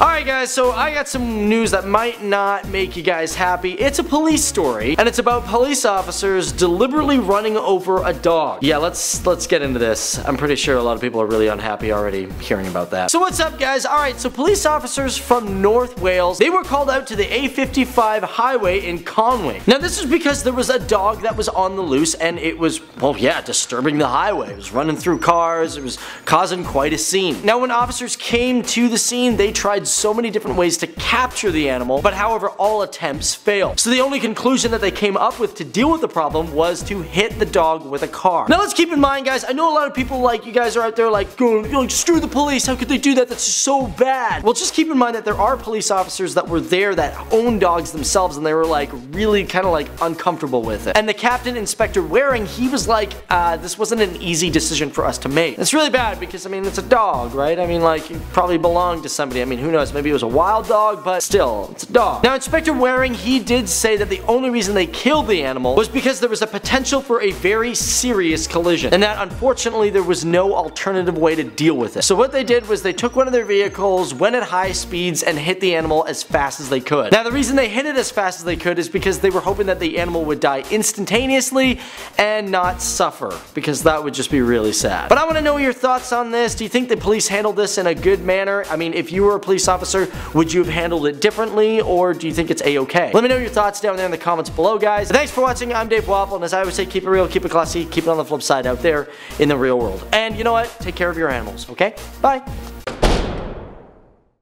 Alright guys, so I got some news that might not make you guys happy. It's a police story, and it's about police officers deliberately running over a dog. Yeah, let's let's get into this. I'm pretty sure a lot of people are really unhappy already hearing about that. So what's up guys? Alright, so police officers from North Wales, they were called out to the A55 highway in Conwy. Now this was because there was a dog that was on the loose and it was, well yeah, disturbing the highway. It was running through cars, it was causing quite a scene. Now when officers came to the scene, they tried so many different ways to capture the animal, but however, all attempts failed. So the only conclusion that they came up with to deal with the problem was to hit the dog with a car. Now let's keep in mind, guys, I know a lot of people like, you guys are out there like, go, like, screw the police, how could they do that? That's so bad. Well, just keep in mind that there are police officers that were there that own dogs themselves and they were like really kind of like uncomfortable with it. And the captain, Inspector Waring, he was like, uh, this wasn't an easy decision for us to make. It's really bad because, I mean, it's a dog, right? I mean, like, it probably belonged to somebody. I mean, who knows? Maybe it was a wild dog, but still, it's a dog. Now, Inspector Waring, he did say that the only reason they killed the animal was because there was a potential for a very serious collision, and that unfortunately there was no alternative way to deal with it. So what they did was they took one of their vehicles, went at high speeds, and hit the animal as fast as they could. Now, the reason they hit it as fast as they could is because they were hoping that the animal would die instantaneously and not suffer, because that would just be really sad. But I want to know your thoughts on this. Do you think the police handled this in a good manner? I mean, if you were a police officer, would you have handled it differently, or do you think it's a-okay? Let me know your thoughts down there in the comments below, guys. Thanks for watching. I'm Dave Walpole, and as I always say, keep it real, keep it classy, keep it on the flip side out there in the real world. And you know what? Take care of your animals, okay? Bye.